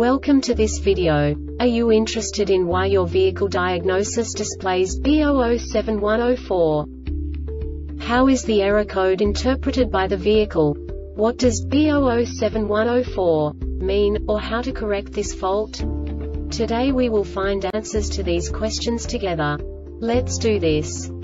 Welcome to this video. Are you interested in why your vehicle diagnosis displays B007104? How is the error code interpreted by the vehicle? What does B007104 mean, or how to correct this fault? Today we will find answers to these questions together. Let's do this.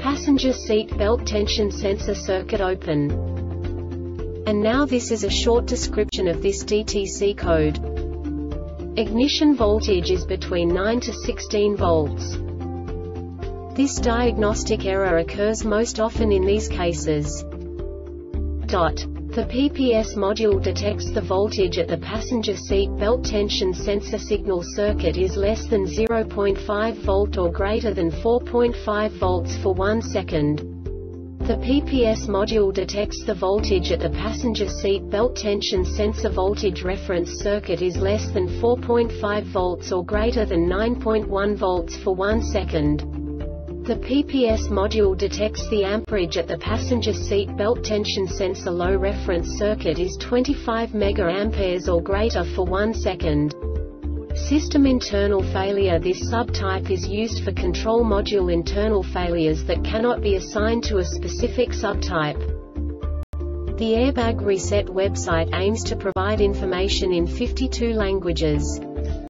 Passenger seat belt tension sensor circuit open. And now this is a short description of this DTC code. Ignition voltage is between 9 to 16 volts. This diagnostic error occurs most often in these cases. Dot. The PPS module detects the voltage at the passenger seat belt tension sensor signal circuit is less than 0.5 volt or greater than 4.5 volts for 1 second. The PPS module detects the voltage at the passenger seat belt tension sensor voltage reference circuit is less than 4.5 volts or greater than 9.1 volts for 1 second. The PPS module detects the amperage at the passenger seat belt tension sensor low reference circuit is 25 mA or greater for 1 second. System internal failure This subtype is used for control module internal failures that cannot be assigned to a specific subtype. The Airbag Reset website aims to provide information in 52 languages.